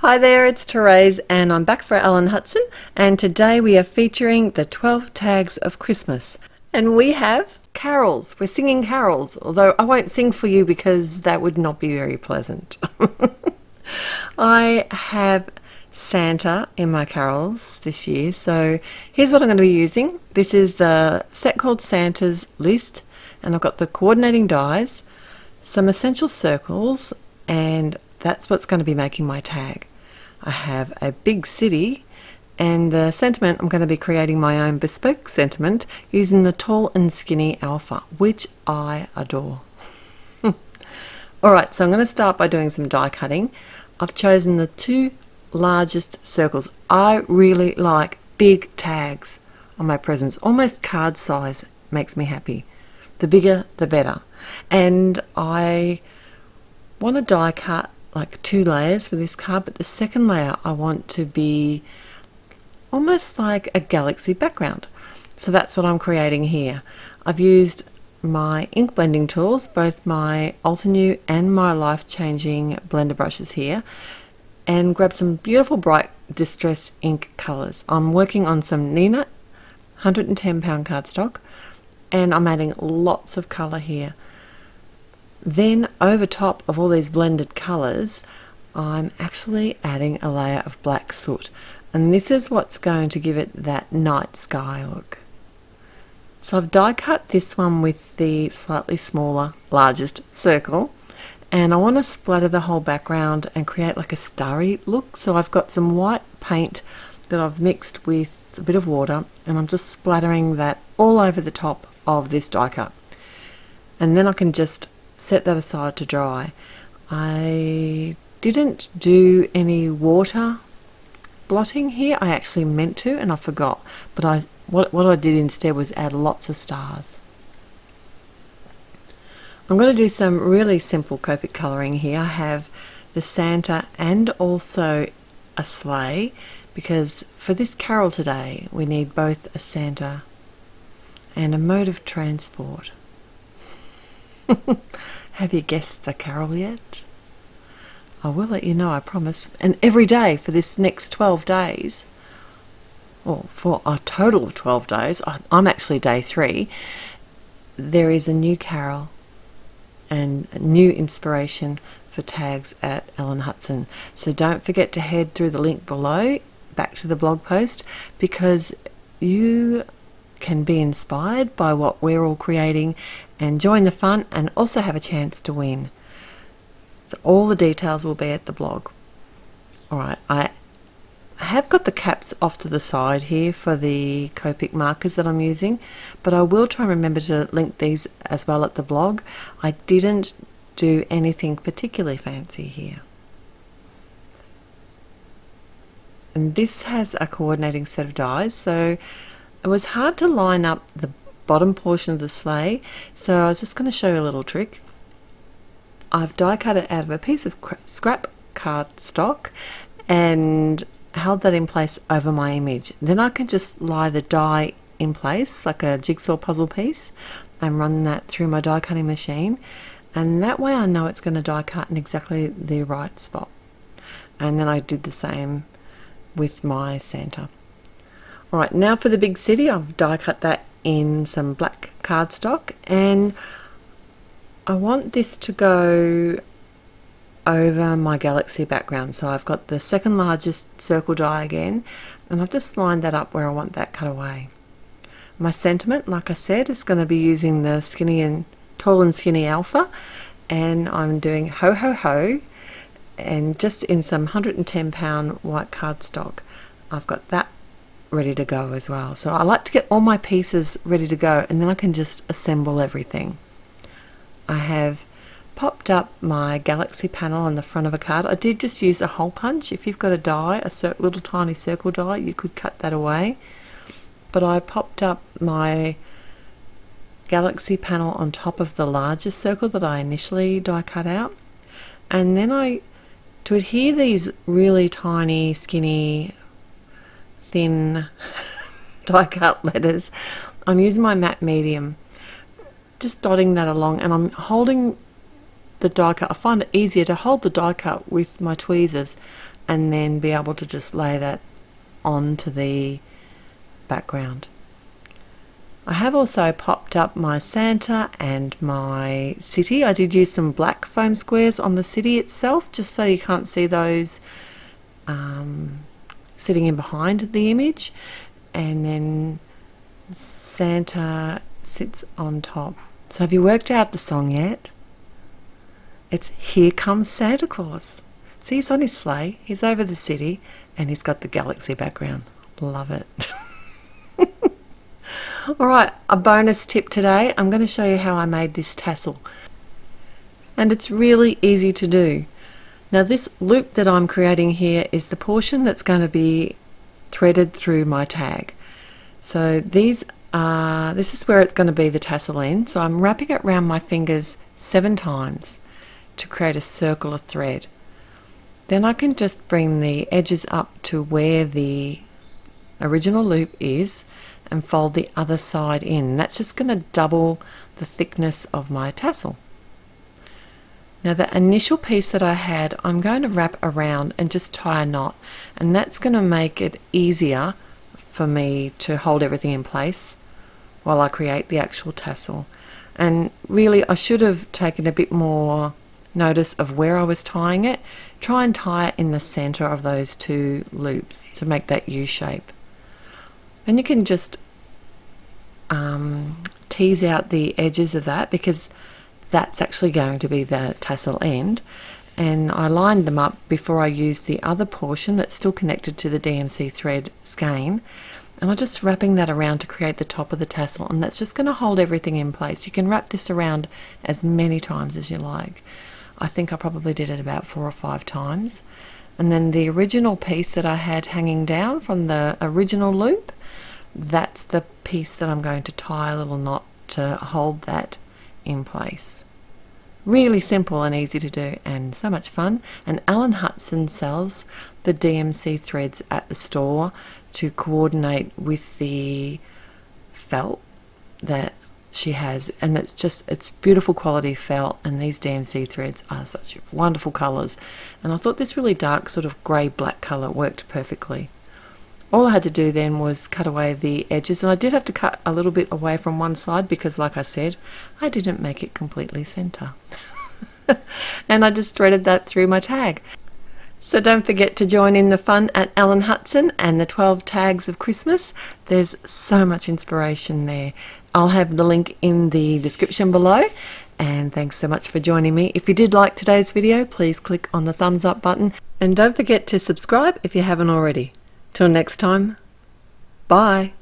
Hi there, it's Therese and I'm back for Ellen Hutson and today we are featuring the 12 tags of Christmas. And we have carols. We're singing carols, although I won't sing for you because that would not be very pleasant. I have Santa in my carols this year, so here's what I'm going to be using. This is the set called Santa's list and I've got the coordinating dies, some essential circles and that's what's going to be making my tag. I have a big city and the sentiment I'm going to be creating my own bespoke sentiment using the tall and skinny alpha which I adore. Alright so I'm going to start by doing some die cutting. I've chosen the two largest circles. I really like big tags on my presents almost card size makes me happy. The bigger the better and I want to die cut like two layers for this card but the second layer I want to be almost like a galaxy background. So that's what I'm creating here. I've used my ink blending tools both my Altenew and my life changing blender brushes here and grab some beautiful bright distress ink colors. I'm working on some Neenah 110 pound cardstock and I'm adding lots of color here then over top of all these blended colors, I'm actually adding a layer of black soot. And this is what's going to give it that night sky look. So I've die cut this one with the slightly smaller, largest circle. And I want to splatter the whole background and create like a starry look. So I've got some white paint that I've mixed with a bit of water and I'm just splattering that all over the top of this die cut. And then I can just set that aside to dry. I didn't do any water blotting here. I actually meant to and I forgot. But I what, what I did instead was add lots of stars. I'm going to do some really simple Copic colouring here. I have the Santa and also a sleigh because for this carol today we need both a Santa and a mode of transport. Have you guessed the carol yet? I will let you know, I promise. And every day for this next 12 days, or for a total of 12 days, I'm actually day three, there is a new carol and new inspiration for tags at Ellen Hutson. So don't forget to head through the link below back to the blog post because you can be inspired by what we're all creating and join the fun and also have a chance to win. So all the details will be at the blog. Alright, I have got the caps off to the side here for the Copic markers that I'm using, but I will try and remember to link these as well at the blog. I didn't do anything particularly fancy here. And this has a coordinating set of dies, so it was hard to line up the bottom portion of the sleigh so I was just going to show you a little trick. I've die cut it out of a piece of scrap cardstock and held that in place over my image. Then I can just lie the die in place like a jigsaw puzzle piece and run that through my die cutting machine. And that way I know it's going to die cut in exactly the right spot. And then I did the same with my Santa Alright, now for the big city, I've die cut that in some black cardstock and I want this to go over my galaxy background. So I've got the second largest circle die again and I've just lined that up where I want that cut away. My sentiment, like I said, is going to be using the skinny and tall and skinny alpha and I'm doing ho ho ho and just in some 110 pound white cardstock. I've got that ready to go as well. So I like to get all my pieces ready to go and then I can just assemble everything. I have popped up my galaxy panel on the front of a card. I did just use a hole punch. If you've got a die, a little tiny circle die, you could cut that away. But I popped up my galaxy panel on top of the largest circle that I initially die cut out. And then I, to adhere these really tiny, skinny thin die cut letters. I'm using my matte medium, just dotting that along and I'm holding the die cut. I find it easier to hold the die cut with my tweezers and then be able to just lay that onto the background. I have also popped up my Santa and my city. I did use some black foam squares on the city itself just so you can't see those um, sitting in behind the image and then Santa sits on top. So have you worked out the song yet? It's Here Comes Santa Claus. See, he's on his sleigh, he's over the city, and he's got the galaxy background. Love it. Alright, a bonus tip today. I'm going to show you how I made this tassel. And it's really easy to do. Now this loop that I'm creating here is the portion that's going to be threaded through my tag. So these are, this is where it's going to be the tassel end. So I'm wrapping it around my fingers seven times to create a circle of thread. Then I can just bring the edges up to where the original loop is and fold the other side in. That's just going to double the thickness of my tassel. Now the initial piece that I had, I'm going to wrap around and just tie a knot and that's going to make it easier for me to hold everything in place while I create the actual tassel. And really I should have taken a bit more notice of where I was tying it. Try and tie it in the center of those two loops to make that U shape. And you can just um, tease out the edges of that because that's actually going to be the tassel end and I lined them up before I used the other portion that's still connected to the DMC thread skein and I'm just wrapping that around to create the top of the tassel and that's just going to hold everything in place. You can wrap this around as many times as you like. I think I probably did it about four or five times. And then the original piece that I had hanging down from the original loop, that's the piece that I'm going to tie a little knot to hold that in place. Really simple and easy to do and so much fun. And Ellen Hutson sells the DMC threads at the store to coordinate with the felt that she has and it's just it's beautiful quality felt and these DMC threads are such wonderful colors and I thought this really dark sort of grey black color worked perfectly all I had to do then was cut away the edges and I did have to cut a little bit away from one side because like I said I didn't make it completely center and I just threaded that through my tag so don't forget to join in the fun at Ellen Hutson and the 12 tags of Christmas. There's so much inspiration there. I'll have the link in the description below. And thanks so much for joining me. If you did like today's video, please click on the thumbs up button. And don't forget to subscribe if you haven't already. Till next time, bye.